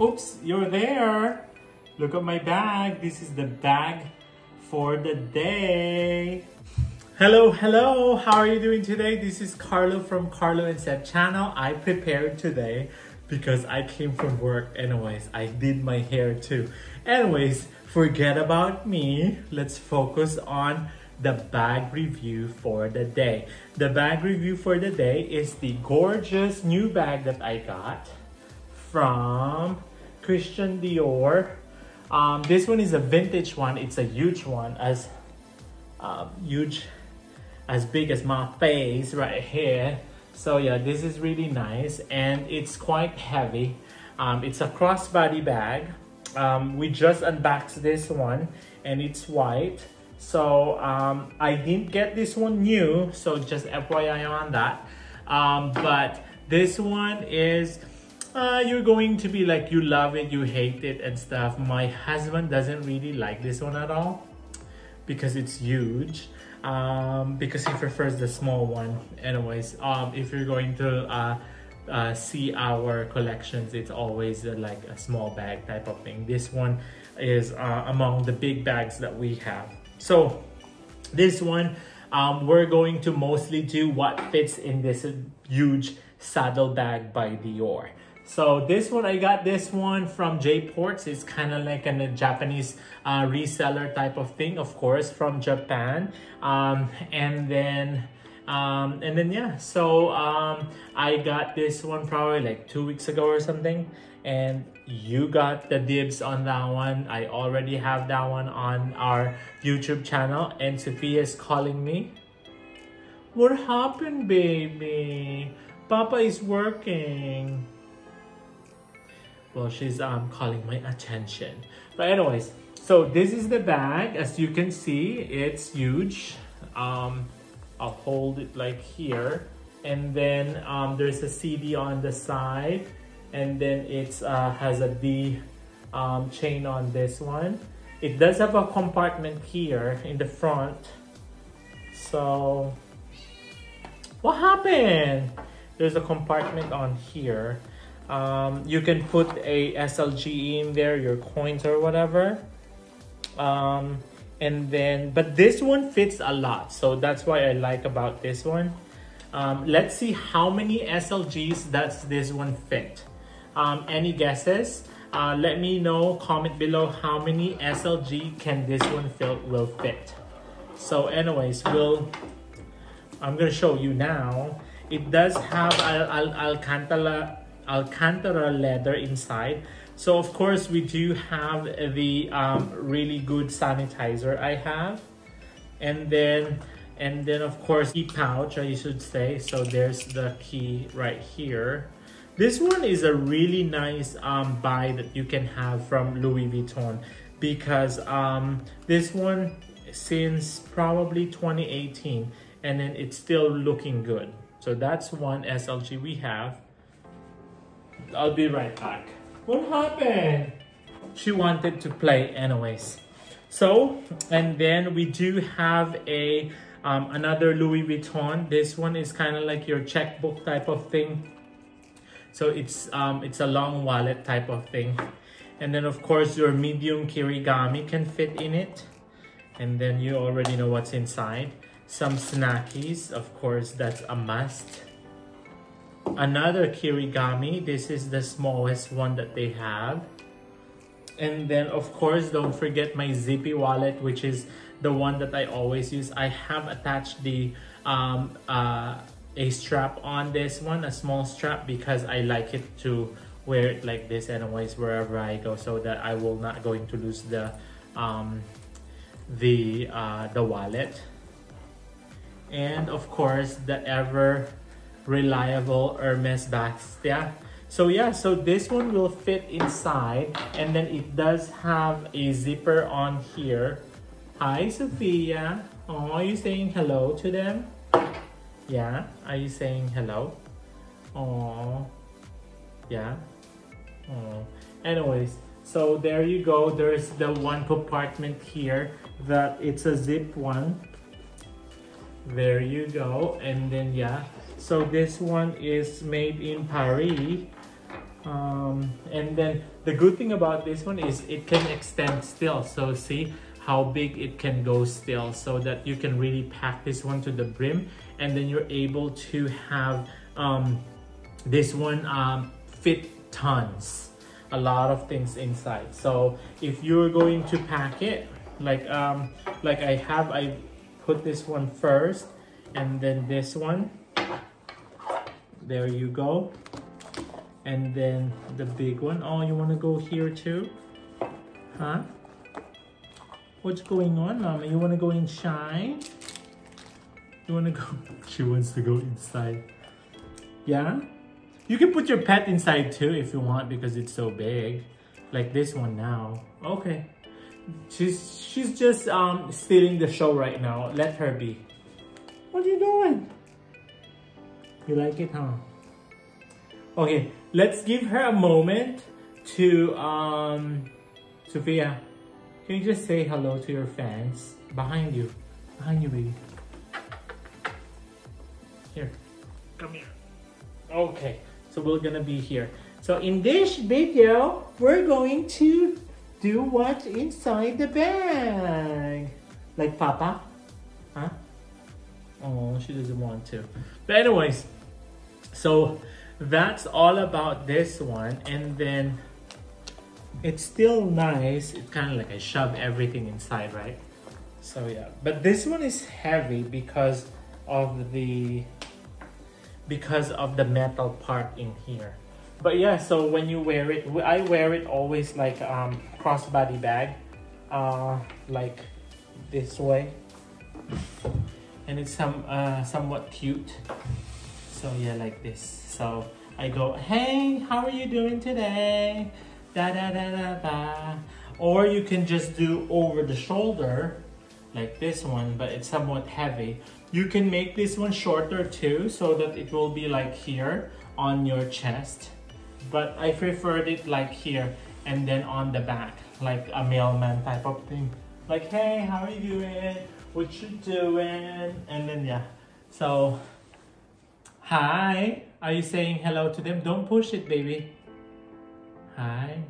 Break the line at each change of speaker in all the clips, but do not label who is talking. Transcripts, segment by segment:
Oops, you're there. Look at my bag. This is the bag for the day. Hello, hello. How are you doing today? This is Carlo from Carlo and Seb channel. I prepared today because I came from work. Anyways, I did my hair too. Anyways, forget about me. Let's focus on the bag review for the day. The bag review for the day is the gorgeous new bag that I got from Christian Dior. Um, this one is a vintage one. It's a huge one, as um, huge as big as my face right here. So yeah, this is really nice and it's quite heavy. Um, it's a crossbody bag. Um, we just unboxed this one and it's white. So um, I didn't get this one new, so just FYI on that. Um, but this one is, uh, you're going to be like, you love it, you hate it and stuff. My husband doesn't really like this one at all because it's huge um, because he prefers the small one. Anyways, um, if you're going to uh, uh, see our collections, it's always uh, like a small bag type of thing. This one is uh, among the big bags that we have. So this one, um, we're going to mostly do what fits in this huge saddle bag by Dior. So this one, I got this one from J-Ports. It's kind of like a Japanese uh, reseller type of thing, of course, from Japan. Um, and then, um, and then yeah, so um, I got this one probably like two weeks ago or something. And you got the dibs on that one. I already have that one on our YouTube channel. And Sofia's calling me. What happened, baby? Papa is working well she's um calling my attention. But anyways so this is the bag. As you can see it's huge. Um i'll hold it like here. And then um there's a cd on the side. And then it's uh has a d um, chain on this one. It does have a compartment here in the front. So what happened? There's a compartment on here um, you can put a SLG in there, your coins or whatever. Um, and then, but this one fits a lot. So that's why I like about this one. Um, let's see how many SLGs does this one fit. Um, any guesses? Uh, let me know, comment below how many SLG can this one fill, will fit. So anyways, we'll, I'm gonna show you now. It does have Al Al Alcantara Alcantara leather inside. So of course we do have the um, really good sanitizer I have. And then and then of course key pouch I should say. So there's the key right here. This one is a really nice um, buy that you can have from Louis Vuitton because um, this one since probably 2018 and then it's still looking good. So that's one SLG we have. I'll be right back. What happened? She wanted to play anyways. So, and then we do have a um, another Louis Vuitton. This one is kind of like your checkbook type of thing. So it's um, it's a long wallet type of thing. And then of course your medium kirigami can fit in it. And then you already know what's inside. Some snackies, of course, that's a must another kirigami. This is the smallest one that they have. And then of course don't forget my zippy wallet which is the one that i always use. I have attached the um, uh, a strap on this one a small strap because i like it to wear it like this anyways wherever i go so that i will not going to lose the um, the uh, the wallet. And of course the ever reliable Hermes bags. Yeah. So yeah, so this one will fit inside and then it does have a zipper on here. Hi, Sofia. Oh, are you saying hello to them? Yeah, are you saying hello? Oh, yeah. Oh, anyways, so there you go. There's the one compartment here that it's a zip one. There you go. And then yeah, so this one is made in Paris. Um, and then the good thing about this one is it can extend still. So see how big it can go still so that you can really pack this one to the brim and then you're able to have um, this one um, fit tons a lot of things inside so if you're going to pack it like um like i have i put this one first and then this one there you go. And then the big one. Oh you want to go here too? Huh? What's going on mama? You want to go in shine you want to go? She wants to go inside. Yeah? You can put your pet inside too if you want because it's so big. Like this one now. Okay. She's she's just um stealing the show right now. Let her be. What are you doing you like it huh Okay, let's give her a moment to, um, Sofia, can you just say hello to your fans? Behind you. Behind you, baby. Here, come here. Okay, so we're gonna be here. So in this video, we're going to do what's inside the bag. Like Papa? Huh? Oh, she doesn't want to. But anyways, so that's all about this one and then it's still nice. It's kind of like I shove everything inside right? So yeah. But this one is heavy because of the because of the metal part in here. But yeah so when you wear it I wear it always like um crossbody bag uh like this way. And it's some uh somewhat cute so yeah, like this. So I go, hey, how are you doing today? Da da da da da. Or you can just do over the shoulder, like this one, but it's somewhat heavy. You can make this one shorter too, so that it will be like here on your chest. But I preferred it like here and then on the back, like a mailman type of thing. Like, hey, how are you doing? What you doing? And then yeah, so Hi. Are you saying hello to them? Don't push it, baby. Hi.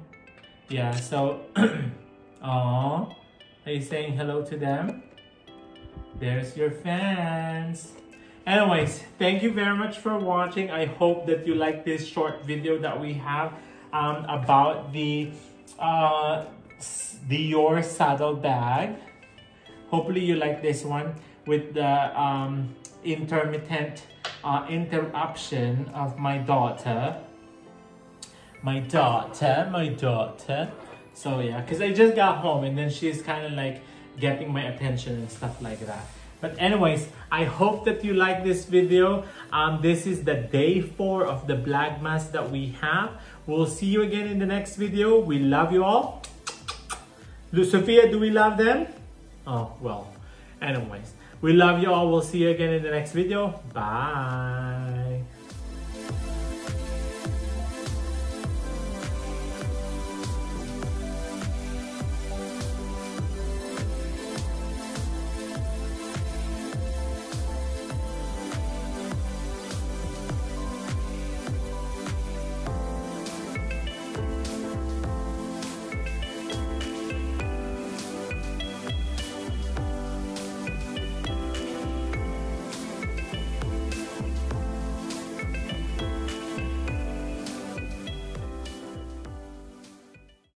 Yeah, so, oh, are you saying hello to them? There's your fans. Anyways, thank you very much for watching. I hope that you like this short video that we have um, about the uh, Dior saddle bag. Hopefully you like this one with the um, intermittent uh, interruption of my daughter. My daughter, my daughter. So yeah, because I just got home and then she's kind of like getting my attention and stuff like that. But anyways, I hope that you like this video. Um, this is the day four of the Vlogmas that we have. We'll see you again in the next video. We love you all. Sofia, do we love them? Oh, well, anyways. We love you all. We'll see you again in the next video. Bye.